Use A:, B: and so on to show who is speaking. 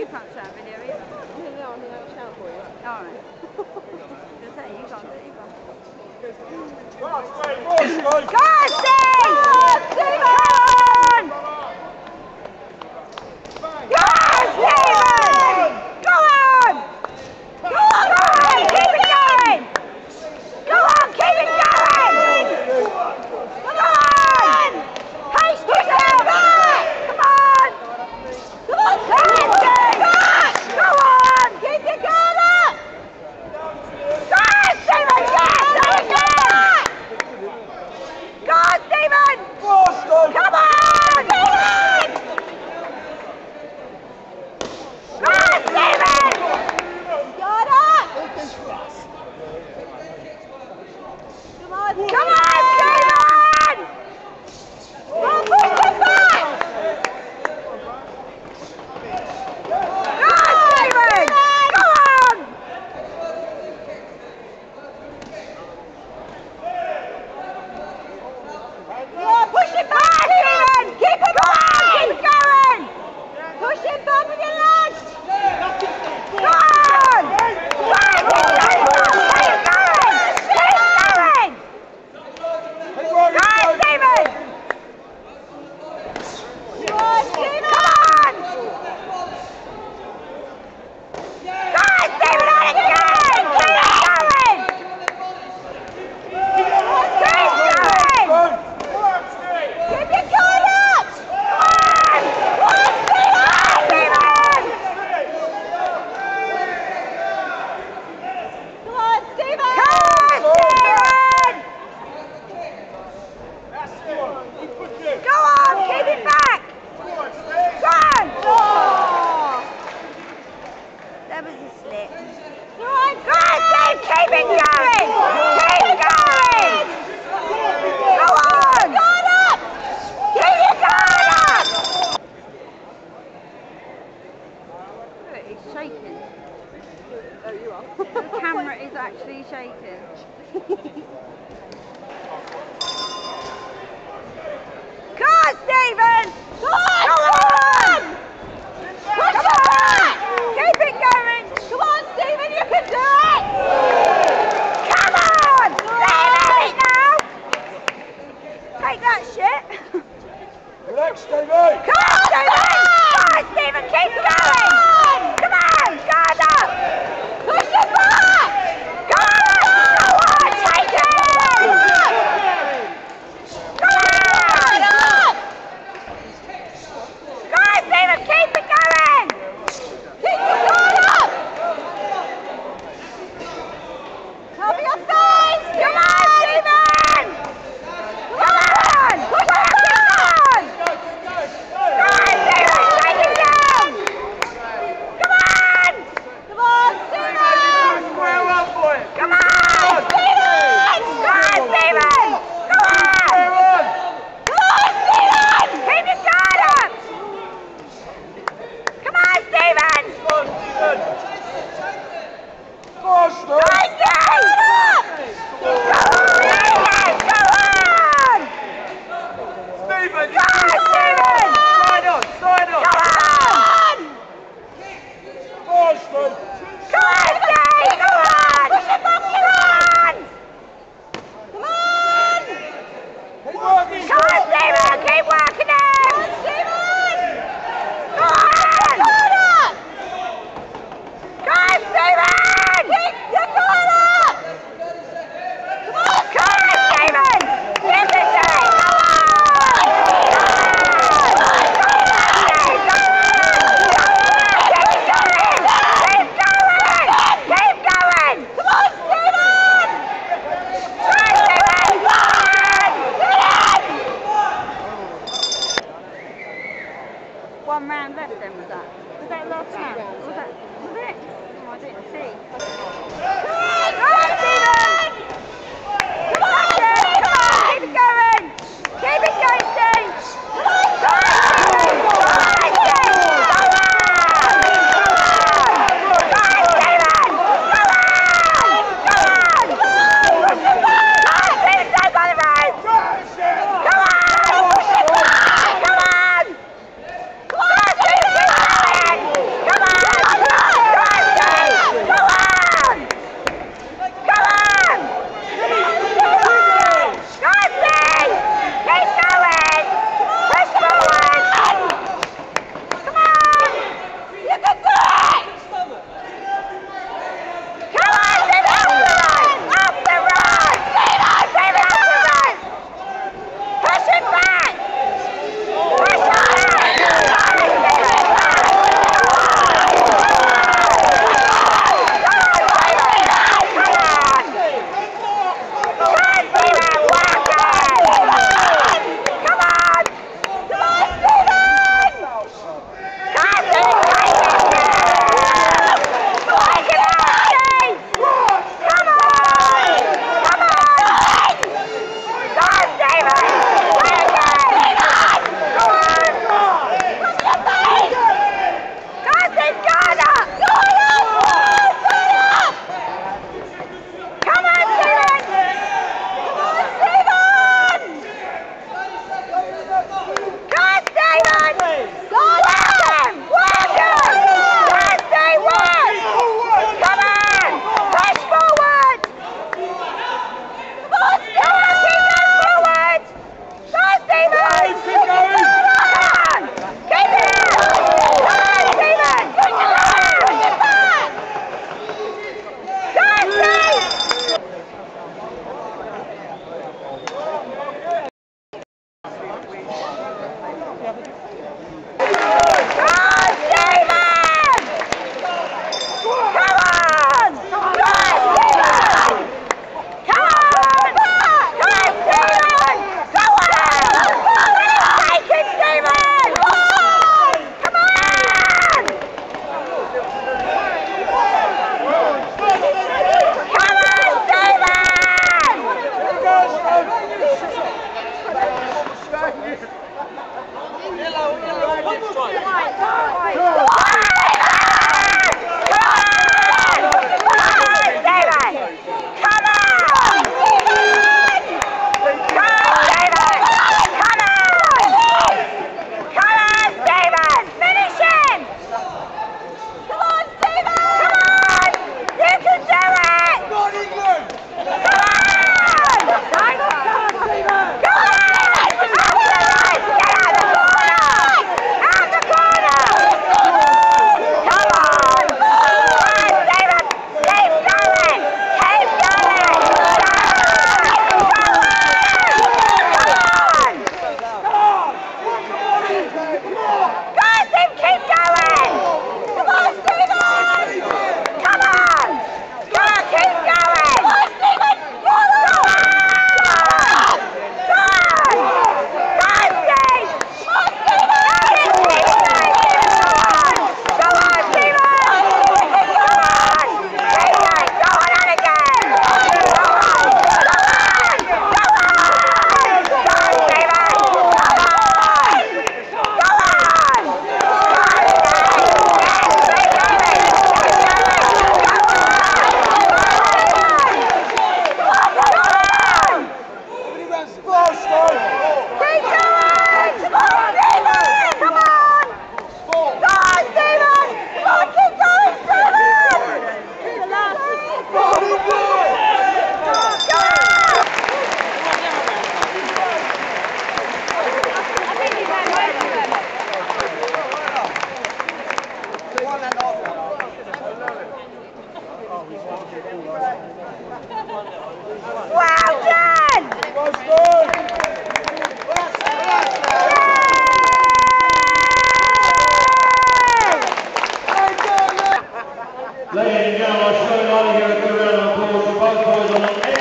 A: You can't shout in either. No, no, I shout for you. All right. Just you can't do it either. Go, Steve! The camera is actually shaking. Come on, Steven! gone round left then, was that? Was that last round? Was that, was it? Oh, I didn't see.
B: Engin Amaçlar, Lali Yönetmen ve Anadolu Spor Koydu'nun